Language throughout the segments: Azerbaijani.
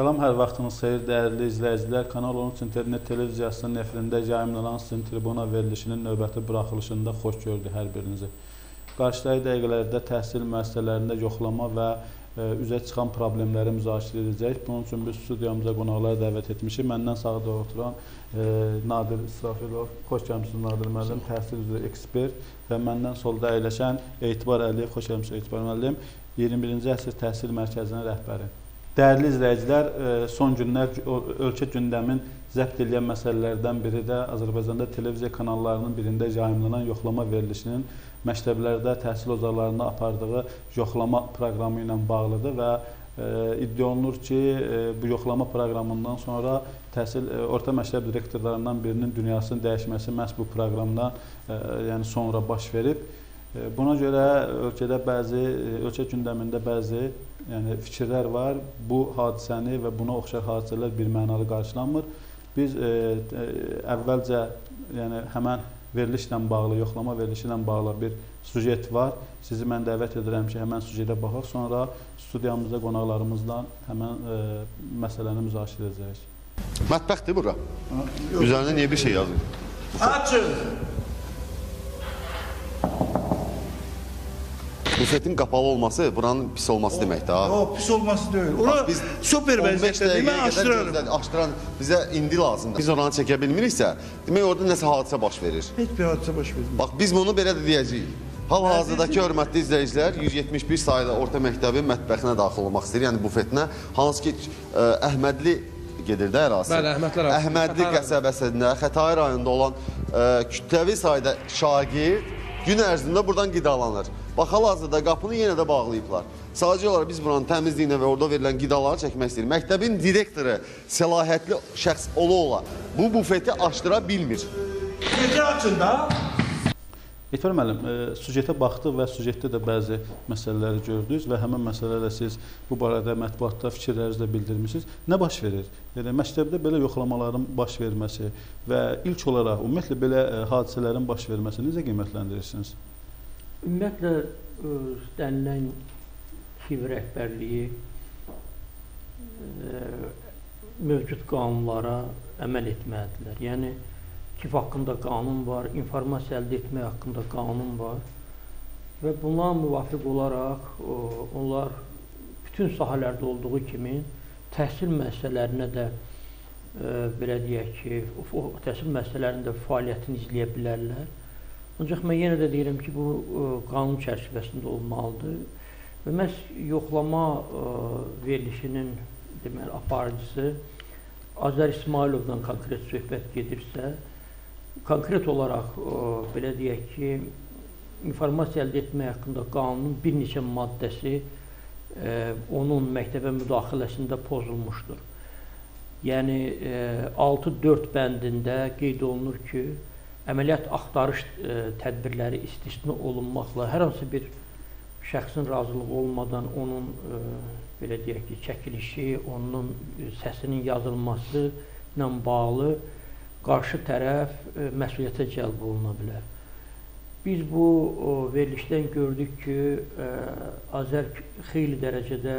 Salam, hər vaxtınız xeyir, dəyərli izləyicilər. Kanal 13 internet televiziyasının nefrində yayımlanan sizin tribuna verilişinin növbəti buraxılışında xoş gördük hər birinizi. Qarşıdakı dəqiqələrdə təhsil müəssisələrində yoxlama və ə, üzə çıxan problemləri müzakirə edəcəyik. Bunun üçün biz studiyamıza qonaqlar dəvət etmişik. Məndən sağda oturan ə, Nadir İsrafilov, xoş gəlmisiniz Nadir müəllim, təhsil üzrə ekspert və məndən solda əyləşən Etibar Əliyev, xoş gəlmisiniz Etibar müəllim, 21-ci əsr təhsil mərkəzinin rəhbəri. Dəyərli izləyicilər, e, son günlər ölkə gündəmin zəbt edən məsələlərdən biri də Azərbaycanda televiziya kanallarının birində yayımlanan yoxlama verilişinin məktəblərdə təhsil ocaqlarında apardığı yoxlama proqramı ilə bağlıdır və e, iddia olunur ki, e, bu yoxlama proqramından sonra təhsil orta məktəb direktorlarından birinin dünyasının dəyişməsi məhz bu proqramdan yəni sonra baş verib. Buna görə ölkədə bəzi ölkə gündəmində bəzi yəni fikirlər var. Bu hadisəni və buna oxşar hadisələr birmənalı qarşılanmır. Biz e, e, əvvəlcə yəni həmən verilişlə bağlı, yoxlama verilişi ilə bağlı bir sujet var. Sizi mən dəvət edirəm ki, həmən sujetə baxaq. Sonra studiyamızda qonaqlarımızla həmən e, məsələni müzakirə edəcəyik. Mətbəxdir bura. Üzərində niyə bir şey yazır? Açın. Bufetin qapalı olması buranın pis olması deməkdir ha. O pis olması deyil. Onu Bax, biz super 15 vəziyyətdə mən gözlədik. Açdıran bizə indi lazımdır. Biz oranı çəkə bilmiriksə, demək orada nəsə hadisə baş verir. Heç bir hadisə baş vermir. Bax biz bunu belə də deyəcəyik. Hal-hazırdakı hörmətli izləyicilər 171 saylı orta məktəbin mətbəxinə daxil olmaq istəyir, yəni bufetinə. Hansı ki ə, Əhmədli gedir də ərazisi. Bəli, Əhmədli ərazisi. Əhmədli qəsəbəsində, Xətai rayonunda olan ə, kütləvi sayda şagird gün ərzində buradan qidalanır. Bax hal-hazırda qapını yenə də bağlayıblar. Sadəcə olaraq biz buranın təmizliyinə və orada verilən qidaları çəkmək istəyirik. Məktəbin direktoru səlahiyyətli şəxs ola-ola bu bufeti açdıra bilmir. Gecə açın da. Etibar müəllim, e, sujetə baxdıq və sujetdə də bəzi məsələləri gördünüz və həmin məsələlərlə siz bu barədə mətbuatda fikirlərinizi də bildirmisiniz. Nə baş verir? Yəni məktəbdə belə yoxlamaların baş verməsi və ilk olaraq ümumiyyətlə belə e, hadisələrin baş verməsini necə qiymətləndirirsiniz? Ümumiyyətlə istənilən KİV rəhbərliyi ə, mövcud qanunlara əməl etməlidirlər. Yəni KİV haqqında qanun var, informasiya əldə etmək haqqında qanun var və buna müvafiq olaraq onlar bütün sahələrdə olduğu kimi təhsil müəssisələrinə də ə, belə deyək ki, o, təhsil müəssisələrində fəaliyyətini izləyə bilərlər. Ancaq mən yenə də deyirəm ki, bu ə, qanun çərçivəsində olmalıdır və məhz yoxlama ə, verilişinin deməli aparıcısı Azər İsmailovdan konkret söhbət gedirsə, konkret olaraq ə, belə deyək ki, informasiya əldə etmək haqqında qanunun bir neçə maddəsi ə, onun məktəbə müdaxiləsində pozulmuşdur. Yəni 6-4 bəndində qeyd olunur ki, əməliyyat axtarış ə, tədbirləri istisna olunmaqla hər hansı bir şəxsin razılığı olmadan onun ə, belə deyək ki, çəkilişi, onun səsinin yazılması ilə bağlı qarşı tərəf ə, məsuliyyətə cəlb oluna bilər. Biz bu o, verilişdən gördük ki, ə, Azər xeyli dərəcədə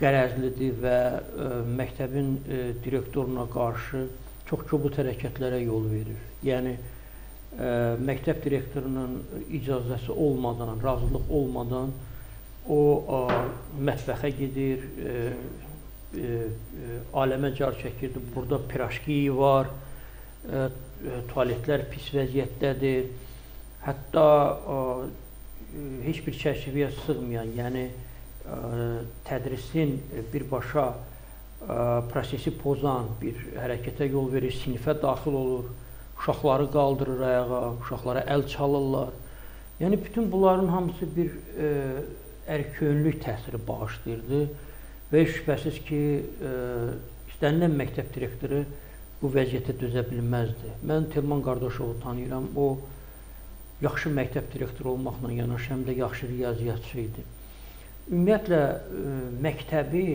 qərəzlidir və ə, məktəbin ə, direktoruna qarşı çox kobud hərəkətlərə yol verir. Yəni ə, məktəb direktorunun icazəsi olmadan, razılıq olmadan o ə, mətbəxə gedir, ə, ə, ə, aləmə car çəkirdi. Burada piraşki var, ə, ə, tualetlər pis vəziyyətdədir. Hətta ə, heç bir çərçivəyə sığmayan, yəni ə, tədrisin birbaşa ə, prosesi pozan bir hərəkətə yol verir, sinifə daxil olur, uşaqları qaldırır ayağa, uşaqlara əl çalırlar. Yəni bütün bunların hamısı bir ə, ərkönlük təsiri bağışlayırdı və şübhəsiz ki, ə, istənilən məktəb direktoru bu vəziyyətə dözə bilməzdi. Mən Telman Qardaşovu tanıyıram. O yaxşı məktəb direktoru olmaqla yanaşı həm də yaxşı riyaziyyatçı idi. Ümumiyyətlə ə, məktəbi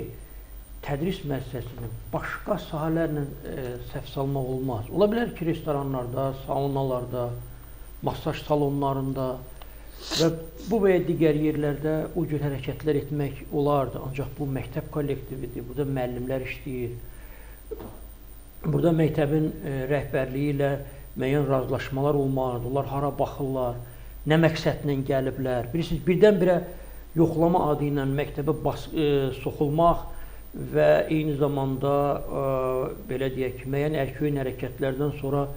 tədris müəssisəsini başqa sahələrlə ə, səhv salmaq olmaz. Ola bilər ki, restoranlarda, saunalarda, masaj salonlarında Və bu və ya digər yerlərdə o cür hərəkətlər etmək olardı. Ancaq bu məktəb kollektividir. Burada müəllimlər işləyir. Burada məktəbin e, rəhbərliyi ilə müəyyən razılaşmalar olmalıdır. Onlar hara baxırlar, nə məqsədlə gəliblər. Bilirsiniz, birdən-birə yoxlama adı ilə məktəbə bas, e, soxulmaq və eyni zamanda e, belə deyək müəyyən ərköyün hərəkətlərdən sonra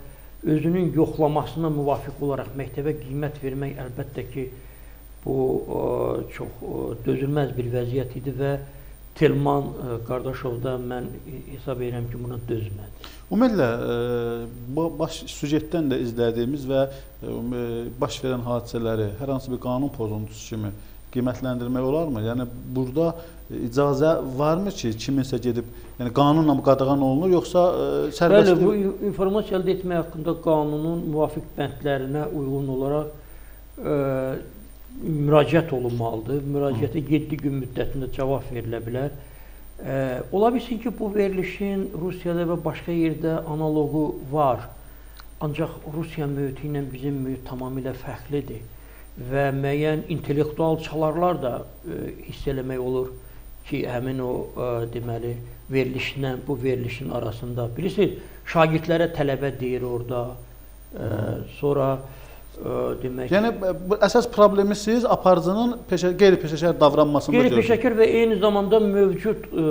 özünün yoxlamasına müvafiq olaraq məktəbə qiymət vermək əlbəttə ki, bu e, çox e, dözülməz bir vəziyyət idi və Telman e, Qardaşovda mən hesab edirəm ki, buna dözmədi. Ümumiyyətlə bu baş süjetdən də izlədiyimiz və baş verən hadisələri hər hansı bir qanun pozuntusu kimi qiymətləndirmək olarmı? Yəni burada icazə varmı ki, kiminsə gedib, yəni qanunla qadağan olunur, yoxsa sərbəstlik? Bəli, bu informasiya əldə etmək haqqında qanunun müvafiq bəndlərinə uyğun olaraq ə, müraciət olunmalıdır. Müraciətə 7 gün müddətində cavab verilə bilər. E, ola bilsin ki, bu verilişin Rusiyada və başqa yerdə analoqu var. Ancaq Rusiya mühiti ilə bizim mühit tamamilə fərqlidir və müəyyən intellektual çalarlar da e, hiss eləmək olur ki, həmin o e, deməli verilişlə bu verilişin arasında bilirsiniz, şagirdlərə tələbə deyir orada. E, sonra e, demək Yəni bu əsas problemi siz aparıcının peşə qeyri-peşəkar davranmasında görürsünüz. Qeyri-peşəkar və eyni zamanda mövcud ə,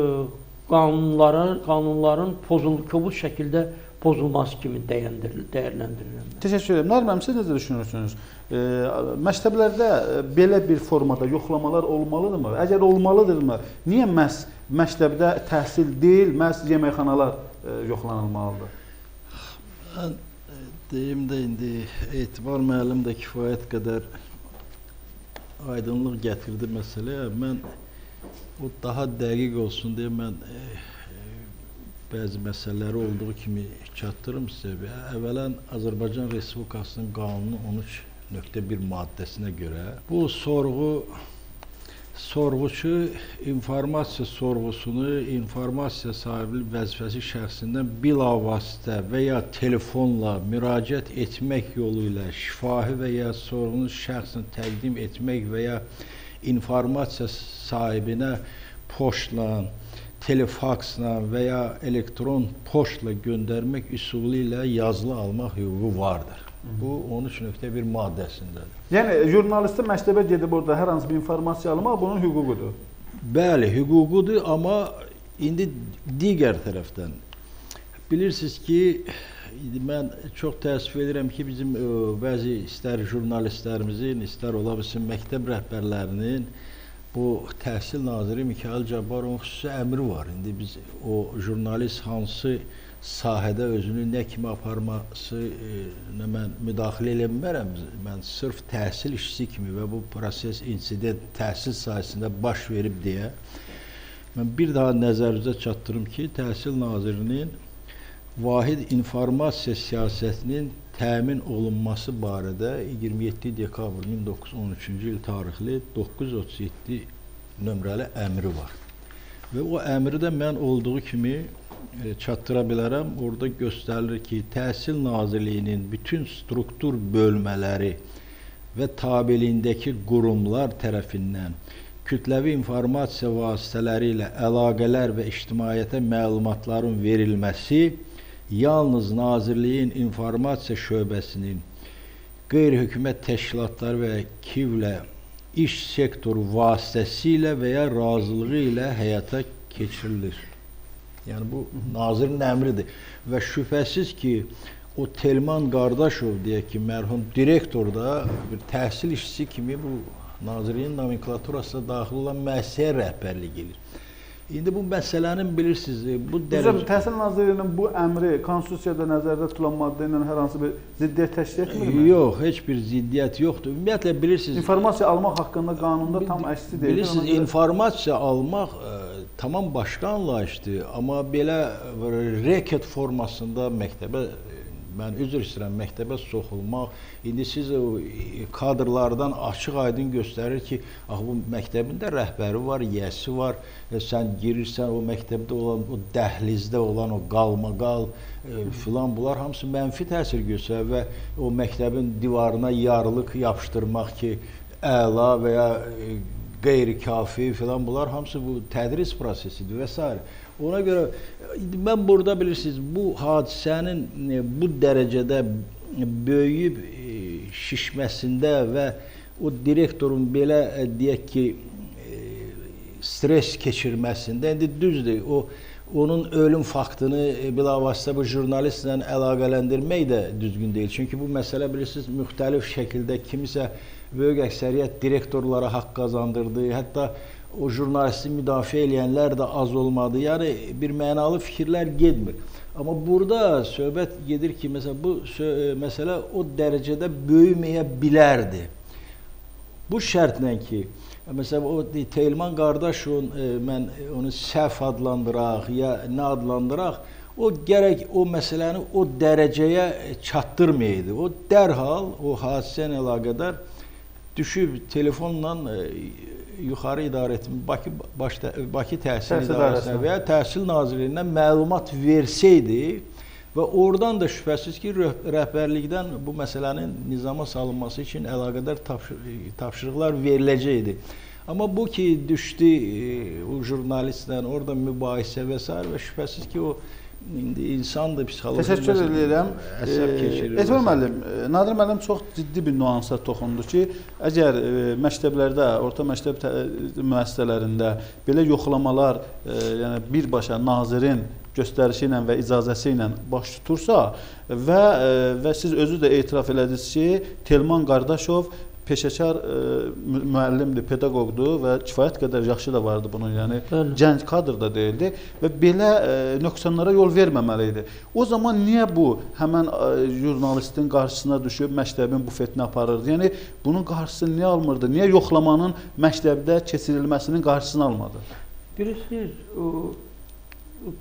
qanunların, qanunların pozul, kobud şəkildə pozulması kimi mən. Təşəkkür edirəm. Nəriman müəllim, siz necə düşünürsünüz? E, məktəblərdə belə bir formada yoxlamalar olmalıdırmı? Əgər olmalıdırmı, niyə məhz məktəbdə təhsil deyil, məhz yeməkxanalar e, yoxlanılmalıdır? Mən deyim də indi Etibar müəllim də kifayət qədər aydınlıq gətirdi məsələyə. Mən o daha dəqiq olsun deyə mən e, bəzi məsələləri olduğu kimi çatdırım sizə. Əvvələn Azərbaycan Respublikasının qanunun 13.1 maddəsinə görə bu sorğu sorğuçu informasiya sorğusunu informasiya sahibi vəzifəsi şəxsindən bilavasitə və ya telefonla müraciət etmək yolu ilə şifahi və ya sorğunu şəxsən təqdim etmək və ya informasiya sahibinə poçtla, telefaksla və ya elektron poçtla göndərmək üsulu ilə yazılı almaq hüququ vardır. Bu 13.1 maddəsindədir. Yəni jurnalistin məktəbə gedib orada hər hansı bir informasiya almaq bunun hüququdur. Bəli, hüququdur, amma indi digər tərəfdən bilirsiniz ki, mən çox təəssüf edirəm ki, bizim ə, bəzi istər jurnalistlərimizin, istər ola bilsin məktəb rəhbərlərinin bu Təhsil naziri Mikayıl Cabbarovun xüsusi əmri var. İndi biz o jurnalist hansı sahədə özünü nə kimi aparması e, nə mən müdaxilə eləyə bilmərəm. Mən sırf təhsil işçisi kimi və bu proses insident təhsil sahəsində baş verib deyə mən bir daha nəzərinizə çatdırım ki, Təhsil Nazirinin vahid informasiya siyasətinin təmin olunması barədə 27 dekabr 1913-cü il tarixli 937 nömrəli əmri var. Və o əmri də mən olduğu kimi e, çatdıra bilərəm. Orada göstərilir ki, Təhsil Nazirliyinin bütün struktur bölmələri və tabeliyindəki qurumlar tərəfindən kütləvi informasiya vasitələri ilə əlaqələr və ictimaiyyətə məlumatların verilməsi yalnız Nazirliyin informasiya şöbəsinin qeyri-hökumət təşkilatları və KİV-lə iş sektoru vasitəsilə və ya razılığı ilə həyata keçirilir. Yəni bu nazirin əmridir və şübhəsiz ki, o Telman Qardaşov deyək ki, mərhum direktor da bir təhsil işçisi kimi bu Nazirliyin nomenklaturasına daxil olan müəssisəyə rəhbərlik edir. İndi bu məsələnin bilirsiniz, bu Üzr dərəcə Təhsil Nazirliyinin bu əmri konstitusiyada nəzərdə tutulan maddə ilə hər hansı bir ziddiyyət təşkil etmirmi? yox, heç bir ziddiyyət yoxdur. Ümumiyyətlə bilirsiniz, İnformasiya almaq haqqında qanunda tam əksi deyil. bilirsiniz, görə- informasiya almaq ə, tamam başqa anlayışdır, amma belə ə, reket formasında məktəbə mən üzr istəyirəm, məktəbə soxulmaq indi siz o ə, kadrlardan açıq-aydın göstərir ki, axı bu məktəbin də rəhbəri var, yiyəsi var. Və sən girirsən o məktəbdə olan o dəhlizdə olan o qalmaqal ə, filan bunlar hamısı mənfi təsir göstərir və o məktəbin divarına yarlıq yapışdırmaq ki, əla və ya e, qeyri-kafi filan bunlar hamısı bu tədris prosesidir və s. Ona görə mən burada bilirsiniz bu hadisənin e, bu dərəcədə böyüyüb e, şişməsində və o direktorun belə e, deyək ki stres keçirməsində indi düzdür o onun ölüm faktını bilavasitə bu jurnalistlə əlaqələndirmək də düzgün deyil. Çünki bu məsələ bilirsiniz müxtəlif şəkildə kimisə böyük əksəriyyət direktorlara haqq qazandırdı. Hətta o jurnalisti müdafiə edənlər də az olmadı. Yəni bir mənalı fikirlər getmir. Amma burada söhbət gedir ki, məsələn bu sö- məsələ o dərəcədə böyüməyə bilərdi. Bu şərtlə ki, məsələn o Teylman qardaşın e, mən onu səhv adlandıraq ya nə adlandıraq, o gərək o məsələni o dərəcəyə çatdırmayaydı. O dərhal o hadisə ilə əlaqədar düşüb telefonla e, yuxarı idarətin Bakı baş Bakı Təhsil Təhsil İdarəsinə və ya Təhsil Nazirliyinə məlumat versəydi və oradan da şübhəsiz ki, rəh- rəhbərlikdən bu məsələnin nizama salınması üçün əlaqədar tapşır- tapşırıqlar veriləcəkdi. Amma bu ki düşdü e, o jurnalistlə orada mübahisə və s. və şübhəsiz ki, o indi insandır psixoloji Təşəkkür edirəm. Əsəb keçirir. S. müəllim, e, Nadir müəllim çox ciddi bir nüansa toxundu ki, əgər e, məktəblərdə, orta məktəb tə- müəssisələrində belə yoxlamalar, e, yəni birbaşa nazirin göstərişi ilə və icazəsi ilə baş tutursa və e, və siz özünüz də etiraf elədiniz ki, Telman Qardaşov peşəkar e, mü- müəllimdir, pedaqoqdur və kifayət qədər yaxşı da vardı bunun, yəni Bəli. gənc kadr da deyildi və belə e, nöqsanlara yol verməməli idi. O zaman niyə bu həmən e, jurnalistin qarşısına düşüb məktəbin bufetinə aparırdı? Yəni bunun qarşısını niyə almırdı? Niyə yoxlamanın məktəbdə keçirilməsinin qarşısını almadı? Bilirsiniz, o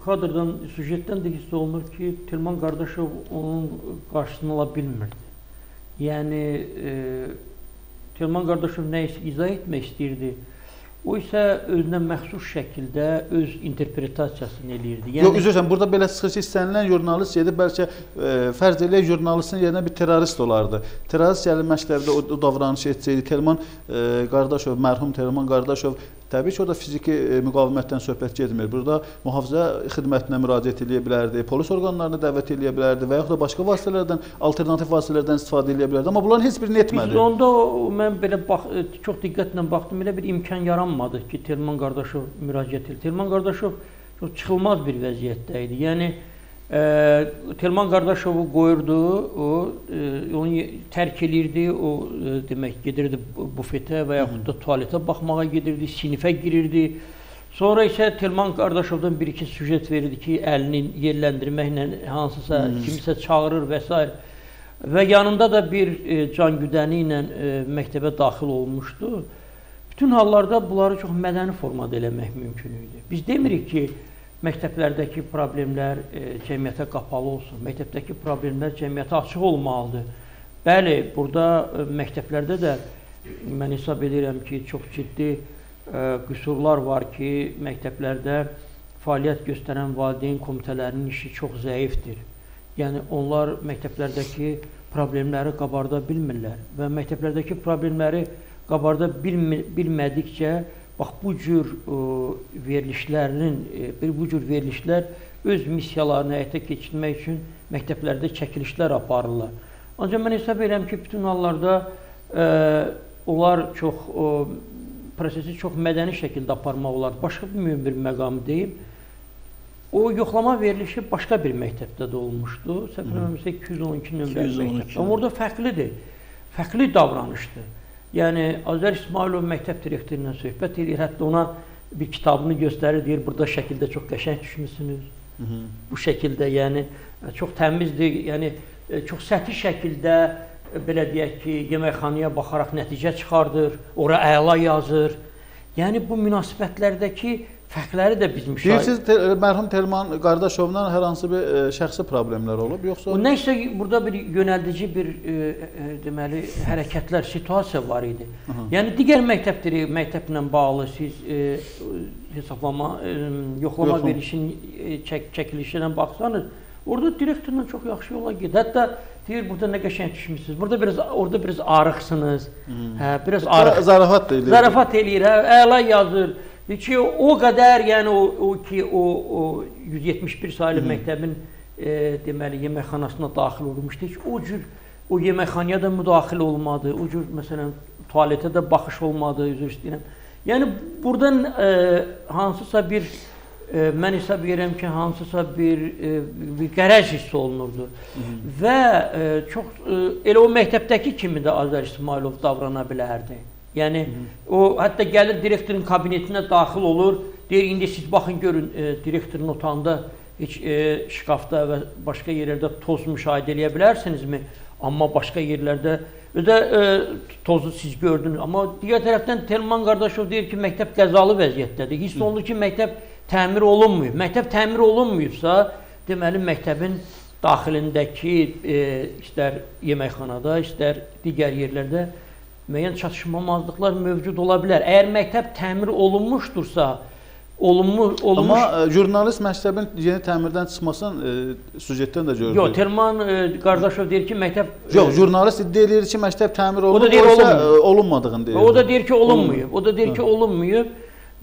kadrdan, süjetdən də hiss olunur ki, Tilman Qardaşov onun qarşısını ala bilmirdi. Yəni e, Tilman Qardaşov nə isə izah etmək istəyirdi. O isə özünə məxsus şəkildə öz interpretasiyasını eləyirdi. Yəni, Yox, üzr istəyirəm, burada belə ki, istənilən jurnalist gedib bəlkə e, fərz eləyək jurnalistin yerinə bir terrorist olardı. Terrorist gəlib məktəbdə o, o davranışı etsəydi, Telman e, Qardaşov, mərhum Telman Qardaşov təbii ki, orada fiziki e, müqavimətdən söhbət getmir. Burada mühafizə xidmətinə müraciət edə bilərdi, polis orqanlarına dəvət edə bilərdi və yaxud da başqa vasitələrdən, alternativ vasitələrdən istifadə edə bilərdi. Amma bunların heç birini etmədi. onda o- mən belə bax e, çox diqqətlə baxdım. Elə bir imkan yaranmadı ki, Telman Qardaşov müraciət etdi. Telman Qardaşov çox çıxılmaz bir vəziyyətdə idi. Yəni Telman Qardaşovu qoyurdu, o e, onu tərk elirdi, o e, demək gedirdi bu- bufetə və yaxud da tualetə baxmağa gedirdi, sinifə girirdi. Sonra isə Telman Qardaşovdan bir-iki süjet verirdi ki, əlini yerləndirməklə hansısa kimisə çağırır və s. Və yanında da bir e, can güdəni ilə e, məktəbə daxil olmuşdu. Bütün hallarda bunları çox mədəni formada eləmək mümkün idi. Biz demirik ki, məktəblərdəki problemlər e, cəmiyyətə qapalı olsun. Məktəbdəki problemlər cəmiyyətə açıq olmalıdır. Bəli, burada e, məktəblərdə də mən hesab edirəm ki, çox ciddi e, qüsurlar var ki, məktəblərdə fəaliyyət göstərən valideyn komitələrinin işi çox zəifdir. Yəni onlar məktəblərdəki problemləri qabarda bilmirlər və məktəblərdəki problemləri qabarda bilmi- bilmədikcə bax bu cür ə, verilişlərinin ə, bir bu cür verilişlər öz missiyalarını həyata keçirmək üçün məktəblərdə çəkilişlər aparırlar. Ancaq mən hesab edirəm ki, bütün hallarda ə, onlar çox ə, prosesi çox mədəni şəkildə aparmaq olar. Başqa bir mühüm bir məqam deyim. O yoxlama verilişi başqa bir məktəbdə də olmuşdu. Eləmirəmsə 212 nömrəli 212. məktəb. Amma orada fərqlidir. Fərqli davranışdır. Yəni Azər İsmailov məktəb direktoru ilə söhbət edir, hətta ona bir kitabını göstərir, deyir, burada şəkildə çox qəşəng düşmüsünüz. Bu şəkildə, yəni çox təmizdir, yəni e, çox səthi şəkildə e, belə deyək ki, yeməkxanaya baxaraq nəticə çıxardır, ora əla yazır. Yəni bu münasibətlərdəki fərqləri də biz müşahidə Deyirsiniz te, mərhum Telman Qardaşovla hər hansı bir e, şəxsi problemlər olub, yoxsa nə isə burada bir yönəldici bir e, e, deməli hərəkətlər, situasiya var idi. Yəni digər məktəbləri məktəblə bağlı siz e, hesablama e, yoxlama Yoxlama. verilişin e, çək, çəkilişinə baxsanız, orada direktorla çox yaxşı yola gedir. Hətta Deyir, burada nə qəşəng düşmüsünüz. Burada biraz orada biraz arıqsınız. Hə, biraz arıq. Zarafat da eləyir. Zarafat eləyir, hə, əla yazır. Ki, o qədər, yəni o, o ki, o, o 171 saylı məktəbin e, deməli yeməkxanasına daxil olmuşdu ki, o cür o yeməkxanaya da müdaxilə olmadı. O cür məsələn tualetə də baxış olmadı, üzr istəyirəm. Yəni buradan e, hansısa bir e, mən hesab edirəm ki, hansısa bir e, bir qərəz hiss olunurdu. Və e, çox e, elə o məktəbdəki kimi də Azər İsmailov davrana bilərdi. Yəni o hətta gəlir direktorun kabinetinə daxil olur, deyir indi siz baxın görün e, direktorun otağında heç e, şkafda və başqa yerlərdə toz müşahidə edə bilərsinizmi? Amma başqa yerlərdə özə e, tozu siz gördünüz. Amma digər tərəfdən Telman qardaşov deyir ki, məktəb qəzalı vəziyyətdədir. Hiss olunur ki, məktəb təmir olunmuyor. Məktəb təmir olunmuyubsa, deməli məktəbin daxilindəki e, istər yeməkxanada, istər digər yerlərdə müəyyən çatışmamazlıqlar mövcud ola bilər. Əgər məktəb təmir olunmuşdursa, olunmuş olunmuş Amma e, jurnalist məktəbin yeni təmirdən çıxmasını e, süjetdən də gördük. Yox, Telman e, qardaşov deyir ki, məktəb Yox, jurnalist iddia eləyir ki, məktəb təmir olunub, da deyir, oysa, olunmuyor. e, olunmadığını deyir. O da deyir ki, olunmuyub. O da deyir ki, olunmuyub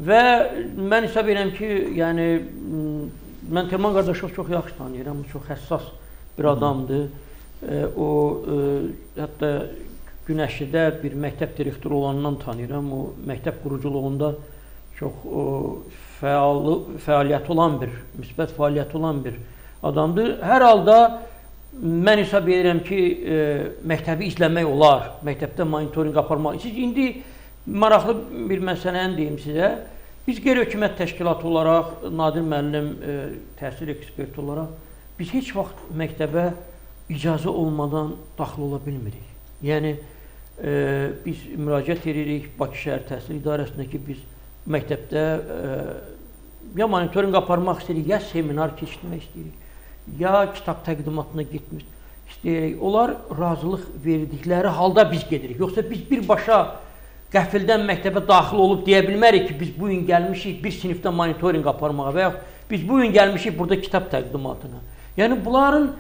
və mən hesab edirəm ki, yəni mən Telman qardaşov çox yaxşı tanıyıram. O çox həssas bir adamdır. E, o e, hətta Günəşlidə bir məktəb direktoru olandan tanıyıram. O məktəb quruculuğunda çox o, fəal fəaliyyəti olan bir, müsbət fəaliyyəti olan bir adamdır. Hər halda mən hesab edirəm ki, e, məktəbi izləmək olar, məktəbdə monitorinq aparmaq. Siz indi maraqlı bir məsələni deyim sizə. Biz qeyri-hökumət təşkilatı olaraq, Nadir müəllim e, təhsil eksperti olaraq biz heç vaxt məktəbə icazə olmadan daxil ola bilmirik. Yəni e, biz müraciət edirik Bakı şəhər təhsil idarəsinə ki, biz məktəbdə e, ya monitorinq aparmaq istəyirik, ya seminar keçirmək istəyirik, ya kitab təqdimatına getmək istəyirik. Onlar razılıq verdikləri halda biz gedirik. Yoxsa biz birbaşa qəfildən məktəbə daxil olub deyə bilmərik ki, biz bu gün gəlmişik bir sinifdə monitorinq aparmağa və yaxud biz bu gün gəlmişik burada kitab təqdimatına. Yəni bunların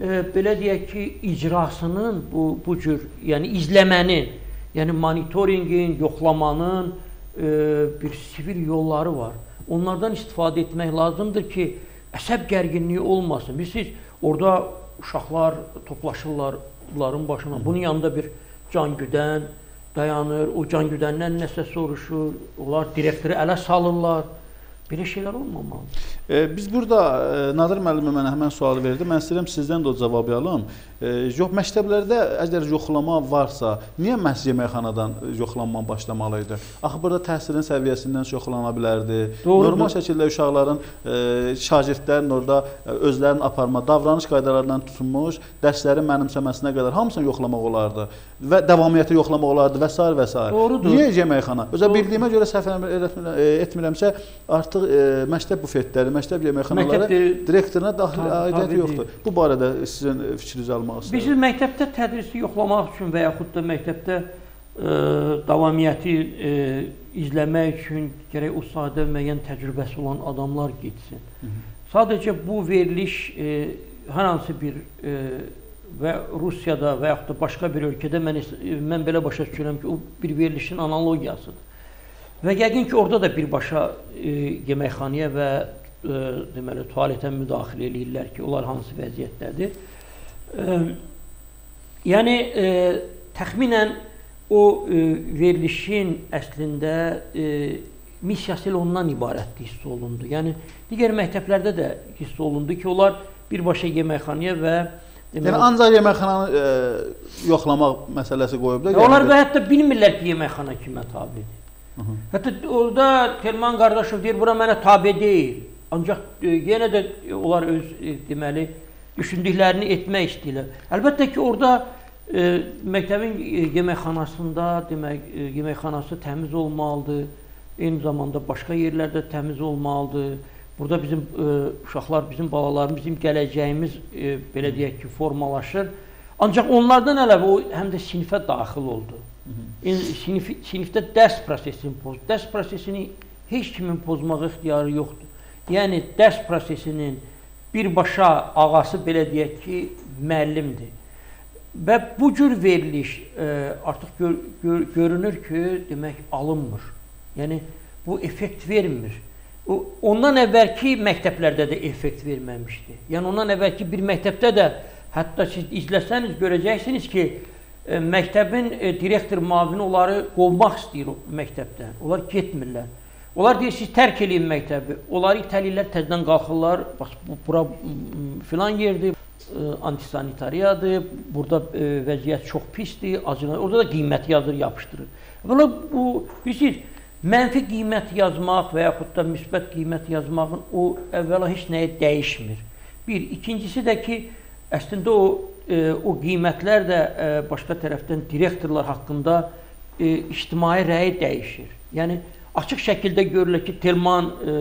e, belə deyək ki, icrasının bu bu cür, yəni izləmənin, yəni monitorinqin, yoxlamanın e, bir sivil yolları var. Onlardan istifadə etmək lazımdır ki, əsəb gərginliyi olmasın. Bilirsiniz, orada uşaqlar toplaşırlar bunların başına. Bunun yanında bir can güdən dayanır, o can güdəndən nəsə soruşur, onlar direktoru ələ salırlar. Belə şeylər olmamalıdır. E, biz burada e, Nadir müəllimə mənə həmən sualı verdi. Mən istəyirəm sizdən də o cavabı alım. E, yox məktəblərdə əgər yoxlama varsa, niyə məhz yeməkxanadan yoxlanma başlamalı idi? Axı burada təhsilin səviyyəsindən yoxlana bilərdi. Doğrudur. Normal şəkildə uşaqların e, şagirdlərin orada e, özlərinin aparma, davranış qaydalarından tutulmuş, dərslərin mənimsəməsinə qədər hamısını yoxlamaq olardı və davamiyyəti yoxlamaq olardı və s. və s. Doğrudur. Niyə yeməkxana? Özə bildiyimə görə səhv e, etmirəmsə, artıq e, məktəb bufetləri, məktəb yeməkxanaları Məktəb di- direktoruna daxil aidiyyəti yoxdur. Bu barədə sizin fikrinizi almaq Biz istəyirəm. məktəbdə tədrisi yoxlamaq üçün və yaxud da məktəbdə e, davamiyyəti e, izləmək üçün gərək sahədə müəyyən təcrübəsi olan adamlar getsin. Sadəcə bu veriliş e, hər hansı bir e, və Rusiyada və yaxud da başqa bir ölkədə mən mən belə başa düşürəm ki, o bir verilişin analogiyasıdır. Və yəqin ki, orada da birbaşa e, yeməkxanaya və e, deməli tualetə müdaxilə eləyirlər ki, onlar hansı vəziyyətdədir. E, yəni e, təxminən o e, verilişin əslində e, missiyası elə ondan ibarətdir hiss olundu. Yəni digər məktəblərdə də hiss olundu ki, onlar birbaşa yeməkxanaya və Yəni ancaq yeməkxananı e, yoxlamaq məsələsi qoyublar. Ya onlar yəni- da hətta bilmirlər ki, yeməkxana kimə tabedir. Hətta orada Telman qardaşov deyir, bura mənə tabe deyil. Ancaq e, yenə də onlar öz e, deməli düşündüklərini etmək istəyirlər. Əlbəttə ki, orada e, məktəbin e, yeməkxanasında demək e, yeməkxanası təmiz olmalıdır. Eyni zamanda başqa yerlərdə təmiz olmalıdır. Burada bizim e, uşaqlar, bizim balalarımız, bizim gələcəyimiz e, belə deyək ki, formalaşır. Ancaq onlardan əlavə o həm də sinifə daxil oldu. Yəni sinif sinifdə dərs prosesini poz. Dərs prosesini heç kimin pozmağa ixtiyarı yoxdur. Yəni dərs prosesinin birbaşa ağası belə deyək ki, müəllimdir. Və bu cür veriliş e, artıq gör, gör, görünür ki, demək alınmır. Yəni bu effekt vermir. Ondan əvvəlki məktəblərdə də effekt verməmişdi. Yəni ondan əvvəlki bir məktəbdə də hətta siz izləsəniz görəcəksiniz ki, məktəbin e, direktor müavini onları qovmaq istəyir məktəbdən. Onlar getmirlər. Onlar deyir siz tərk eləyin məktəbi. Onları itəlirlər, təzədən qalxırlar. Bax bu bura filan yerdir, e, antisanitariyadır. Burada e, vəziyyət çox pisdir, acınır. Orada da qiymət yazır, yapışdırır. Belə bu bilirsiniz, mənfi qiymət yazmaq və yaxud da müsbət qiymət yazmağın o əvvəla heç nəyə dəyişmir. Bir, ikincisi də ki, əslində o e, o qiymətlər də e, başqa tərəfdən direktorlar haqqında e, ictimai rəy dəyişir. Yəni açıq şəkildə görülür ki, Telman e,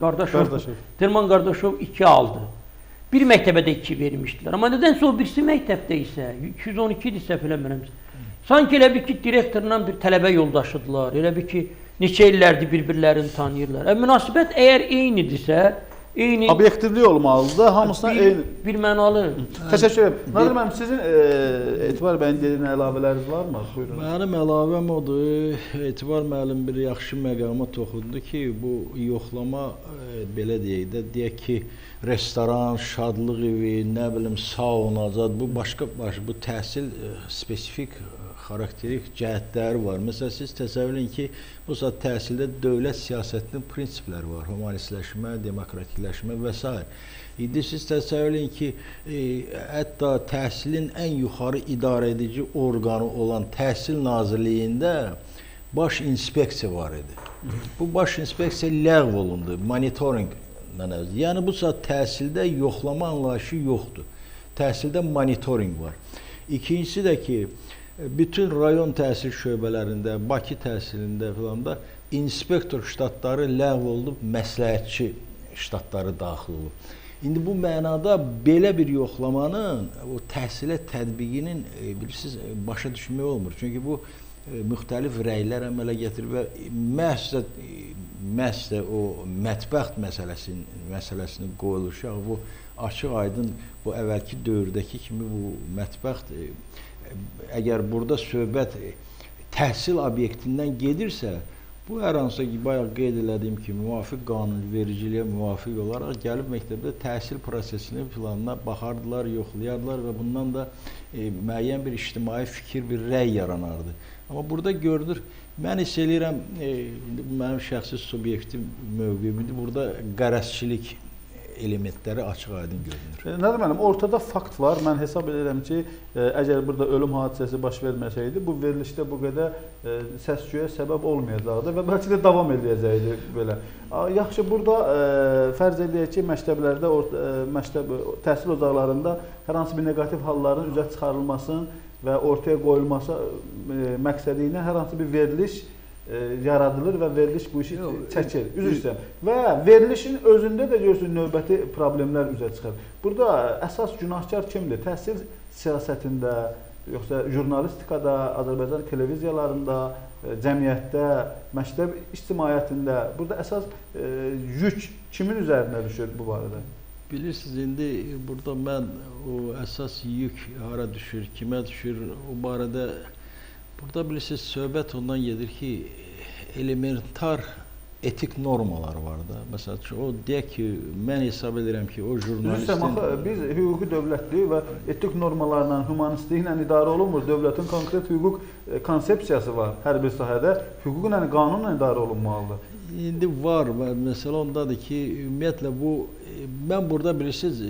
Qardaşov, Qardaşov. Telman Qardaşov 2 aldı. Bir məktəbə də 2 vermişdilər. Amma nədənsə o birisi məktəbdə isə 212 idi səhv eləmirəmsə. Sanki elə bir ki, direktorla bir tələbə yoldaşıdılar. Elə bir ki, neçə illərdir bir-birlərini tanıyırlar. E, münasibət əgər eynidirsə, eyni Obyektivlik olmalıdır. Hamısına bir, eyni. bir mənalı. Təşəkkür edirəm. Nadir müəllim, sizin e, Etibar bəyin dediyinə əlavələriniz varmı? Buyurun. Mənim əlavəm odur. Etibar müəllim bir yaxşı məqama toxundu ki, bu yoxlama e, belə deyək də, deyək ki, restoran, şadlıq evi, nə bilim, sauna, bu başqa baş bu təhsil e, spesifik e, xarakterik cəhətləri var. Məsələn, siz təsəvvür edin ki, bu saat təhsildə dövlət siyasətinin prinsipləri var. Humanistləşmə, demokratikləşmə və s. İndi siz təsəvvür edin ki, e, hətta təhsilin ən yuxarı idarə edici orqanı olan Təhsil Nazirliyində baş inspeksiya var idi. Bu baş inspeksiya ləğv olundu, monitoring mənəvəzi. Yəni bu saat təhsildə yoxlama anlayışı yoxdur. Təhsildə monitoring var. İkincisi də ki, bütün rayon təhsil şöbələrində, Bakı təhsilində filan da inspektor ştatları ləğv olunub, məsləhətçi ştatları daxil olub. İndi bu mənada belə bir yoxlamanın o təhsilə tətbiqinin e, bilirsiniz başa düşmək olmur. Çünki bu e, müxtəlif rəylər əmələ gətirir və məhz də məhz də o mətbəxt məsələsinin məsələsinin qoyuluşu bu açıq-aydın bu əvvəlki dövrdəki kimi bu mətbəxt e, əgər burada söhbət təhsil obyektindən gedirsə, bu hər hansısa ki, bayaq qeyd elədiyim kimi müvafiq qanunvericiliyə müvafiq olaraq gəlib məktəbdə təhsil prosesinin planına baxardılar, yoxlayardılar və bundan da e, müəyyən bir ictimai fikir, bir rəy yaranardı. Amma burada görünür, mən hiss eləyirəm, e, mənim şəxsi subyektiv mövqeyimdir. Burada qərəzçilik elementləri açıq-aydın görünür. E, Nədir müəllim, ortada fakt var. Mən hesab edirəm ki, e, əgər burada ölüm hadisəsi baş verməsəydi, bu verilişdə bu qədər e, səs-küyə səbəb olmayacaqdı və bəlkə də davam edəcəkdi belə. Yaxşı, burada fərz edək ki, məktəblərdə, məktəb təhsil ocaqlarında hər hansı bir neqativ halların üzə çıxarılmasının və ortaya qoyulması məqsədi ilə hər hansı bir veriliş e, yaradılır və veriliş bu işi çəkir. Üzr istəyirəm. Və verilişin özündə də görürsün növbəti problemlər üzə çıxır. Burada əsas günahkar kimdir? Təhsil siyasətində, yoxsa jurnalistikada, Azərbaycan televiziyalarında, e, cəmiyyətdə, məktəb ictimaiyyətində burada əsas e, yük kimin üzərinə düşür bu barədə? Bilirsiniz, indi burada mən o əsas yük hara düşür, kimə düşür, o barədə burada bilirsiniz, söhbət ondan gedir ki, elementar etik normalar var da. Məsələn, o deyək ki, mən hesab edirəm ki, o jurnalistin axı biz hüquqi dövlətlik və etik normalarla, humanistliklə idarə olunmur. Dövlətin konkret hüquq e, konsepsiyası var hər bir sahədə. Hüquqla, qanunla idarə olunmalıdır. İndi var və məsələ ondadır ki, ümumiyyətlə bu mən burada bilirsiniz,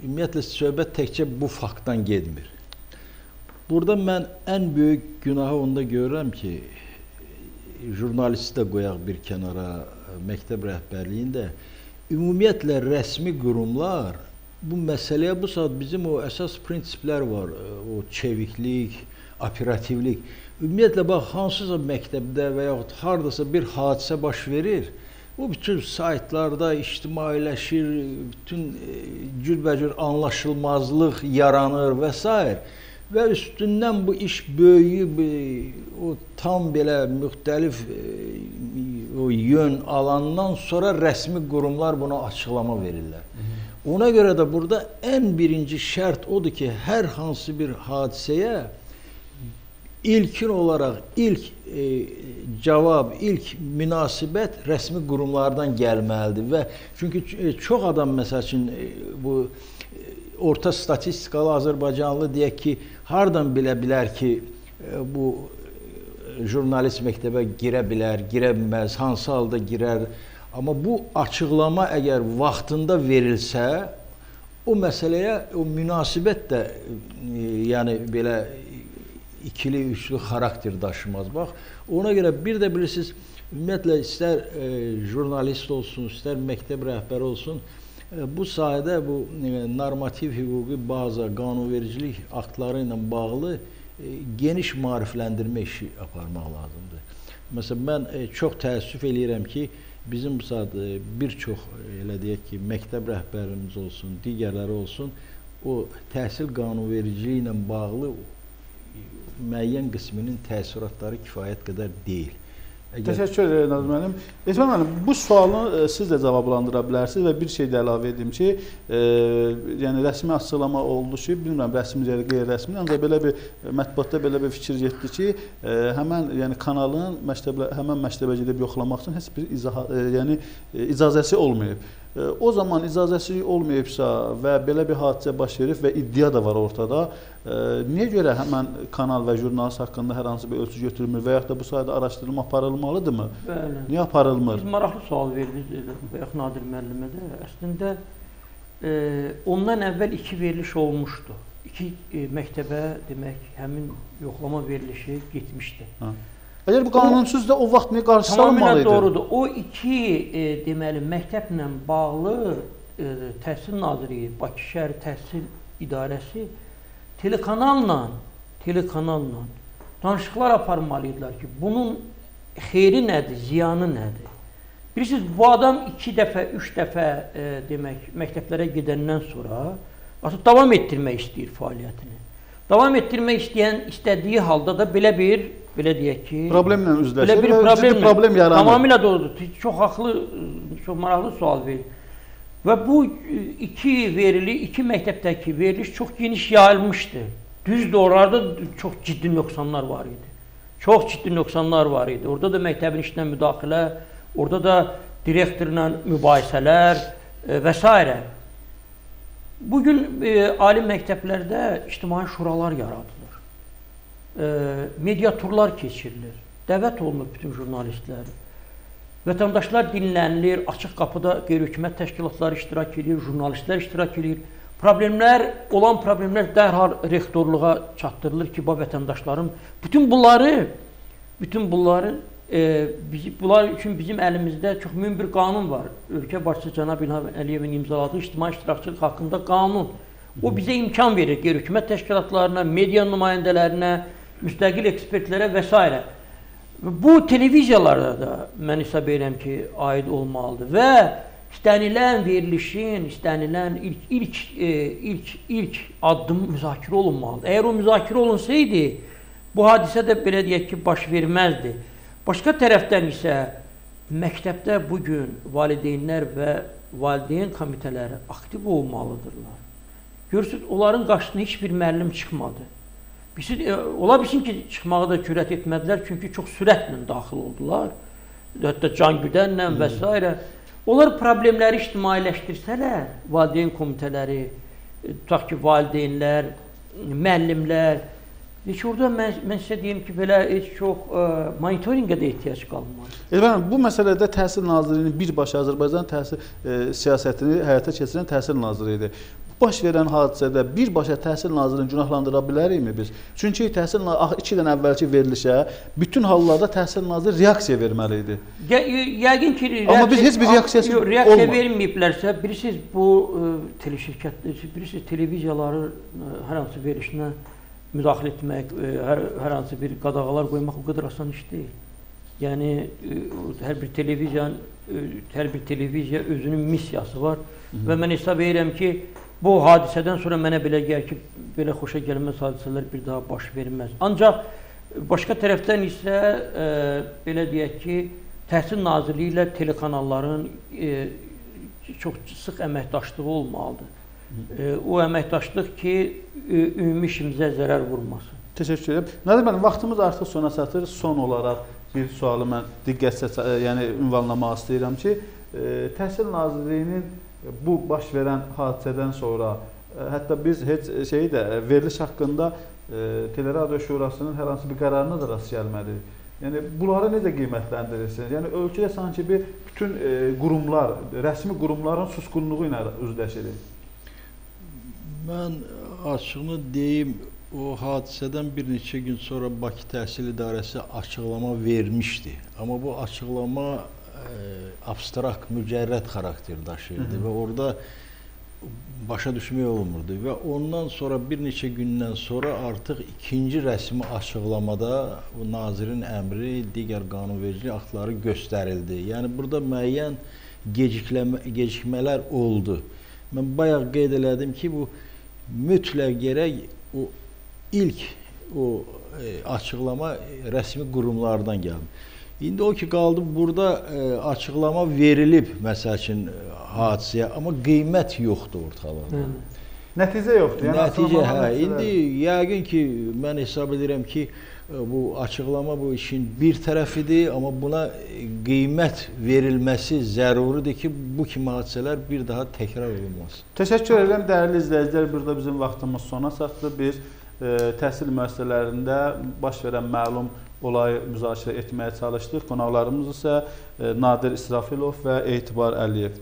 ümumiyyətlə söhbət təkcə bu faktdan getmir. Burada mən ən böyük günahı onda görürəm ki, jurnalisti də qoyaq bir kənara, məktəb rəhbərliyində ümumiyyətlə rəsmi qurumlar bu məsələyə bu saat bizim o əsas prinsiplər var, o çeviklik, operativlik. Ümumiyyətlə bax hansısa məktəbdə və yaxud hardasa bir hadisə baş verir, bu bütün saytlarda ictimailəşir, bütün cürbəcür anlaşılmazlıq yaranır və s. və üstündən bu iş böyüyüb o tam belə müxtəlif o yön alandan sonra rəsmi qurumlar buna açıqlama verirlər. Ona görə də burada ən birinci şərt odur ki, hər hansı bir hadisəyə ilkin olaraq ilk e, cavab, ilk münasibət rəsmi qurumlardan gəlməlidir və çünki e, çox adam məsəl üçün e, bu e, orta statistikalı Azərbaycanlı deyək ki, hardan bilə bilər ki, e, bu e, jurnalist məktəbə girə bilər, girə bilməz, hansı halda girər. Amma bu açıqlama əgər vaxtında verilsə, o məsələyə o münasibət də e, yəni belə ikili, üçlü xarakter daşımaz. Bax, ona görə bir də bilirsiniz, ümumiyyətlə istər e, jurnalist olsun, istər məktəb rəhbəri olsun, e, bu sahədə bu e, normativ hüquqi baza, qanunvericilik aktları ilə bağlı e, geniş maarifləndirmə işi aparmaq lazımdır. Məsələn, mən e, çox təəssüf eləyirəm ki, bizim bu saat e, bir çox e, elə deyək ki, məktəb rəhbərimiz olsun, digərləri olsun, o təhsil qanunvericiliyi ilə bağlı müəyyən qisminin təəssüratları kifayət qədər deyil. Əgər... Təşəkkür edirəm Nazım müəllim. Etmən müəllim, bu sualı e, siz də cavablandıra bilərsiniz və bir şey də əlavə edim ki, e, yəni rəsmi açıqlama oldu ki, bilmirəm rəsmi ya qeyri-rəsmi, ancaq belə bir mətbuatda belə bir fikir getdi ki, e, həmən yəni kanalın məktəblə həmən məktəbə gedib yoxlamaq üçün heç bir izah e, yəni e, icazəsi olmayıb. E, o zaman icazəsi olmayıbsa və belə bir hadisə baş verib və iddia da var ortada, Niyə görə həmən kanal və jurnalist haqqında hər hansı bir ölçü götürülmür və yaxud da bu sahədə araşdırma aparılmalıdırmı? Bəli. Niyə aparılmır? Biz maraqlı sual verdiniz bayaq Nadir müəllimə də. Əslində e, ondan əvvəl iki veriliş olmuşdu. İki e, məktəbə demək həmin yoxlama verilişi getmişdi. Ha. Əgər bu qanunsuz da o vaxt niyə qarşı salınmalı idi? doğrudur. O iki e, deməli məktəblə bağlı e, Təhsil Nazirliyi, Bakı şəhər Təhsil İdarəsi telekanalla, telekanalla danışıqlar aparmalıydılar ki, bunun xeyri nədir, ziyanı nədir? Bilirsiniz, bu adam iki dəfə, üç dəfə e, demək, məktəblərə gedəndən sonra artıq davam etdirmək istəyir fəaliyyətini. Davam etdirmək istəyən, istədiyi halda da belə bir, belə deyək ki, problemlə üzləşir belə bir problemlə, problem yaranır. Tamamilə doğrudur. Çox haqlı, çox maraqlı sual verir. Və bu iki verili, iki məktəbdəki veriliş çox geniş yayılmışdı. Düzdür, oralarda çox ciddi nöqsanlar var idi. Çox ciddi nöqsanlar var idi. Orada da məktəbin işinə müdaxilə, orada da direktorla mübahisələr e, və s. Bu gün e, ali məktəblərdə ictimai şuralar yaradılır. E, mediaturlar keçirilir. Dəvət olunur bütün jurnalistlər. Vətəndaşlar dinlənilir, açıq qapıda qeyri-hökumət təşkilatları iştirak edir, jurnalistlər iştirak edir. Problemlər, olan problemlər dərhal rektorluğa çatdırılır ki, bu vətəndaşların bütün bunları, bütün bunları e, biz, bunlar üçün bizim əlimizdə çox mühüm bir qanun var. Ölkə başçısı cənab İlham Əliyevin imzaladığı ictimai iştirakçılıq haqqında qanun. O bizə imkan verir qeyri-hökumət təşkilatlarına, media nümayəndələrinə, müstəqil ekspertlərə və s. Bu televiziyalara da mən hesab edirəm ki, aid olmalıdır və istənilən verilişin, istənilən ilk ilk e, ilk ilk addım müzakirə olunmalıdır. Əgər o müzakirə olunsaydı, bu hadisə də belə deyək ki, baş verməzdi. Başqa tərəfdən isə məktəbdə bu gün valideynlər və valideyn komitələri aktiv olmalıdırlar. Görürsüz, onların qarşısına heç bir müəllim çıxmadı. Birisi, e, ola bilsin ki, çıxmağa da cürət etmədilər, çünki çox sürətlə daxil oldular. Hətta can güdənlə və s. Onlar problemləri ictimailəşdirsələr, valideyn komitələri, e, tutaq ki, valideynlər, müəllimlər, heç orada mən, mən sizə deyim ki, belə heç çox ə, e, monitorinqə də ehtiyac qalmaz. Efendim, bu məsələdə Təhsil Nazirliyinin birbaşa Azərbaycan təhsil e, siyasətini həyata keçirən Təhsil Nazirliyidir baş verən hadisədə birbaşa Təhsil Nazirliyini günahlandıra bilərikmi biz? Çünki Təhsil Nazirliyi 2 ildən əvvəlki verilişə bütün hallarda Təhsil Naziri reaksiya verməli idi. Yəqin ki, reaksiya, amma biz heç bir reaksiyası yox, reaksiya olmadı. verməyiblərsə, bilirsiniz bu ə, teleshirkətlər, bilirsiniz televiziyaları hər hansı verilişinə müdaxilə etmək, hər, hər hansı bir qadağalar qoymaq o qədər asan iş deyil. Yəni hər bir televiziyanın hər bir televiziya özünün missiyası var Hı -hı. və mən hesab edirəm ki, Bu hadisədən sonra mənə belə gəlir ki, belə xoşa gəlməz hadisələr bir daha baş verməz. Ancaq başqa tərəfdən isə e, belə deyək ki, Təhsil Nazirliyi ilə telekanalların e, çox sıx əməkdaşlığı olmalıdır. E, o əməkdaşlıq ki, e, ümumi işimizə zərər vurmasın. Təşəkkür edirəm. Nadir müəllim, vaxtımız artıq sona çatır. Son olaraq bir sualı mən diqqət səs- yəni ünvanlamaq istəyirəm ki, e, Təhsil Nazirliyinin bu baş verən hadisədən sonra e, hətta biz heç şeyi də e, veriliş haqqında e, Teleradio Şurasının hər hansı bir qərarına da rast gəlmədik. Yəni bunları necə qiymətləndirirsiniz? Yəni ölkədə sanki bir bütün e, qurumlar, rəsmi qurumların susqunluğu ilə üzləşirik. Mən açığını deyim, o hadisədən bir neçə gün sonra Bakı Təhsil İdarəsi açıqlama vermişdi. Amma bu açıqlama e, abstrakt, mücərrəd xarakter daşıyırdı və orada başa düşmək olmurdu və ondan sonra bir neçə gündən sonra artıq ikinci rəsmi açıqlamada nazirin əmri, digər qanunvericilik aktları göstərildi. Yəni burada müəyyən gecikləmə, gecikmələr oldu. Mən bayaq qeyd elədim ki, bu mütləq gərək o ilk o e, açıqlama rəsmi qurumlardan gəldi. İndi o ki qaldı burada e, açıqlama verilib məsəl üçün e, hadisəyə, amma qiymət yoxdur ortalıqda. Nəticə yoxdur. Yəni Nəticə hə, indi yəqin ki, mən hesab edirəm ki, e, bu açıqlama bu işin bir tərəfidir, amma buna qiymət verilməsi zəruridir ki, bu kimi hadisələr bir daha təkrar olunmasın. Təşəkkür edirəm dəyərli izləyicilər. Burada bizim vaxtımız sona çatdı. Biz e, təhsil müəssisələrində baş verən məlum olayı müzakirə etməyə çalışdıq. Qonaqlarımız isə e, Nadir İsrafilov və Etibar Əliyev.